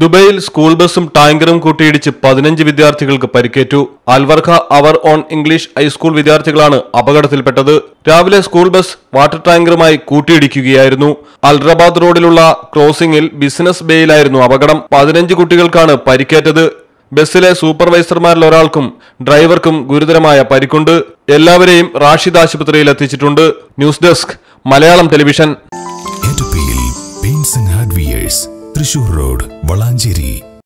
ദുബൈയിൽ സ്കൂൾ ബസും ടാങ്കറും കൂട്ടിയിടിച്ച് പതിനഞ്ച് വിദ്യാർത്ഥികൾക്ക് പരിക്കേറ്റു. Al Warqa our own English high school വിദ്യാർത്ഥികളാണ് അപകടത്തിൽപ്പെട്ടത്. രാവിലെ സ്കൂൾ ബസ് വാട്ടർ ടാങ്കറുമായി കൂട്ടിയിടിക്കുകയായിരുന്നു. അൽറബാദ് റോഡിലുള്ള ക്രോസിംഗിൽ ബിസിനസ് ബേയിലായിരുന്നു അപകടം. പതിനഞ്ച് കുട്ടികൾക്കാണ് പരിക്കേറ്റത്. ബസ്സിലെ സൂപ്പർവൈസർമാരിൽ ഒരാൾക്കും ഡ്രൈവർക്കും ഗുരുതരമായ പരിക്കുണ്ട്. എല്ലാവരെയും റാഷിദ് ആശുപത്രിയിൽ എത്തിച്ചിട്ടുണ്ട്. News desk Malayalam television. Thrissur road Valanchery.